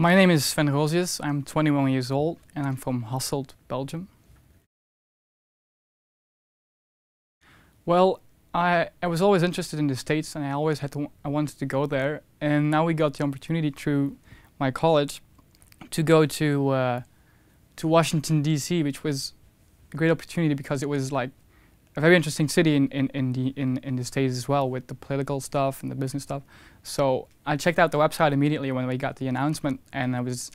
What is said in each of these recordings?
My name is Sven Rosius. I'm 21 years old and I'm from Hasselt, Belgium. Well, I, I was always interested in the States and I always had to, I wanted to go there. And now we got the opportunity through my college to go to, uh, to Washington, D.C., which was a great opportunity because it was like a very interesting city in, in, in, the, in, in the States as well with the political stuff and the business stuff. So I checked out the website immediately when we got the announcement and I was,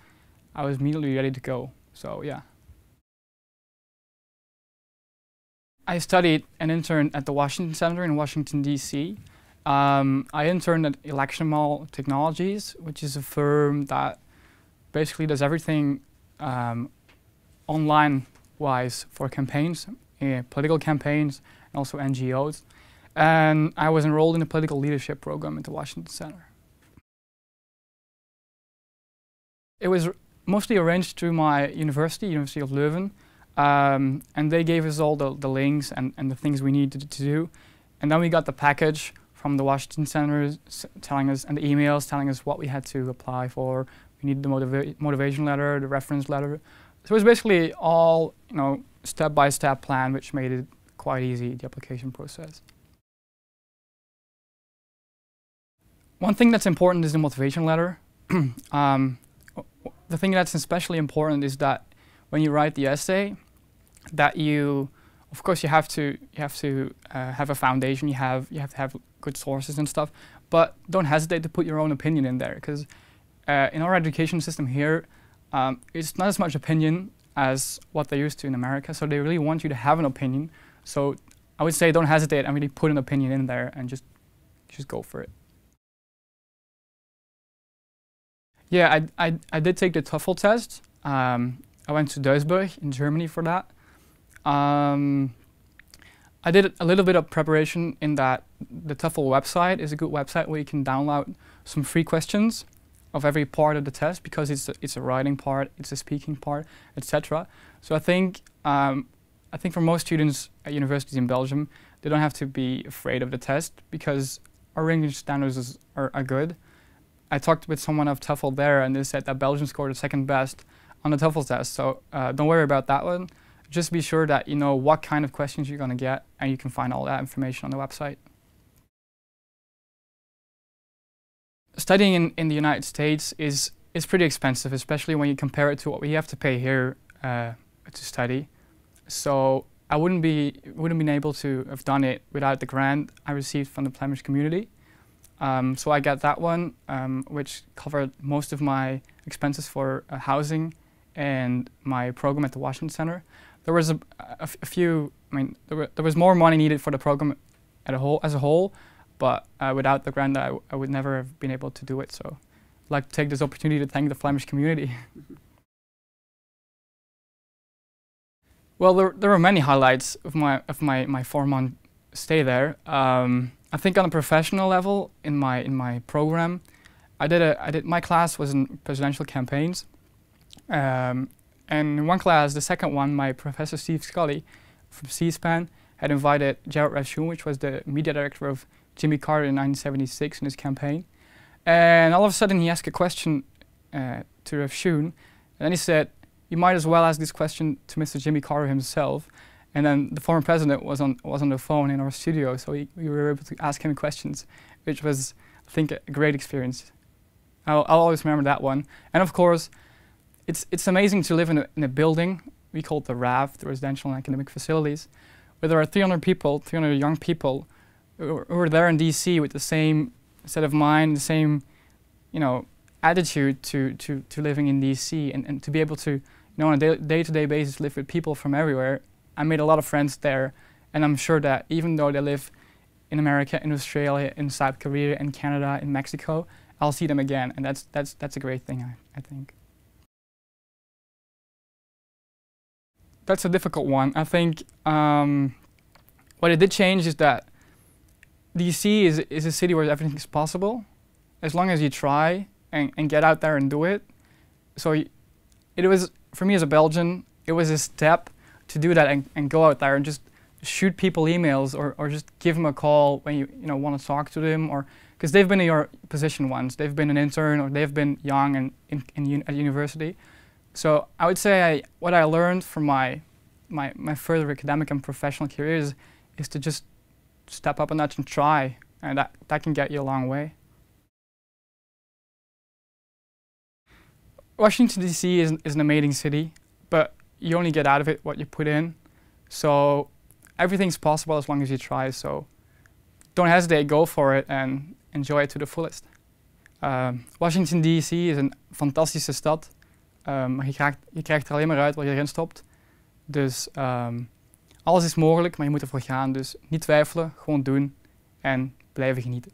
I was immediately ready to go. So yeah. I studied and interned at the Washington Center in Washington, D.C. Um, I interned at Electional Technologies, which is a firm that basically does everything um, online-wise for campaigns, uh, political campaigns, and also NGOs. And I was enrolled in a political leadership program at the Washington Center. It was mostly arranged through my university, University of Leuven, um, and they gave us all the, the links and, and the things we needed to do. And then we got the package from the Washington Center telling us, and the emails telling us what we had to apply for. We needed the motiva motivation letter, the reference letter. So it was basically all, you know, step-by-step -step plan, which made it quite easy, the application process. One thing that's important is the motivation letter. um, the thing that's especially important is that when you write the essay, that you, of course, you have to you have to uh, have a foundation. You have you have to have good sources and stuff, but don't hesitate to put your own opinion in there because uh, in our education system here, um, it's not as much opinion as what they're used to in America. So they really want you to have an opinion. So I would say don't hesitate and really put an opinion in there and just just go for it. Yeah, I, I, I did take the TOEFL test. Um, I went to Duisburg in Germany for that. Um, I did a little bit of preparation in that the TOEFL website is a good website where you can download some free questions of every part of the test because it's a, it's a writing part, it's a speaking part, etc. So I think um, I think for most students at universities in Belgium, they don't have to be afraid of the test because our English standards is, are, are good. I talked with someone of TOEFL there and they said that Belgium scored the second best on the TOEFL test. So uh, don't worry about that one. Just be sure that you know what kind of questions you're going to get and you can find all that information on the website. Studying in, in the United States is, is pretty expensive, especially when you compare it to what we have to pay here uh, to study. So I wouldn't be wouldn't been able to have done it without the grant I received from the Flemish community. Um, so I got that one, um, which covered most of my expenses for uh, housing and my program at the Washington Center. There was a, a, few, I mean, there, were, there, was more money needed for the program at a whole, as a whole, but uh, without the grant, I, would never have been able to do it. So I'd like to take this opportunity to thank the Flemish community. well, there, there were many highlights of my, of my, my four-month stay there. Um, I think on a professional level, in my, in my program, I did, a, I did, my class was in presidential campaigns. Um, and in one class, the second one, my professor Steve Scully from C-SPAN had invited Gerald Rafshoon, which was the media director of Jimmy Carter in 1976 in his campaign. And all of a sudden he asked a question uh, to Rafshoon, and then he said, you might as well ask this question to Mr. Jimmy Carter himself. And then the former president was on, was on the phone in our studio, so we, we were able to ask him questions, which was, I think, a great experience. I'll, I'll always remember that one. And of course, it's, it's amazing to live in a, in a building, we call it the RAF, the Residential and Academic Facilities, where there are 300 people, 300 young people who are, there in DC with the same set of mind, the same, you know, attitude to, to, to living in DC and, and to be able to, you know, on a day-to-day -day basis live with people from everywhere. I made a lot of friends there and I'm sure that even though they live in America, in Australia, in South Korea, in Canada, in Mexico, I'll see them again and that's, that's, that's a great thing, I, I think. that's a difficult one. I think um, what it did change is that DC is, is a city where everything is possible as long as you try and, and get out there and do it. So it was, for me as a Belgian, it was a step to do that and, and go out there and just shoot people emails or, or just give them a call when you, you know, want to talk to them or because they've been in your position once. They've been an intern or they've been young and in, in un at university. So I would say I, what I learned from my, my, my further academic and professional careers is to just step up a notch and try, and that, that can get you a long way. Washington DC is, is an amazing city, but you only get out of it what you put in. So everything's possible as long as you try. So don't hesitate, go for it and enjoy it to the fullest. Um, Washington DC is een fantastische stad. Um, maar je krijgt, je krijgt er alleen maar uit wat je erin stopt. Dus um, alles is mogelijk, maar je moet ervoor gaan. Dus niet twijfelen, gewoon doen en blijven genieten.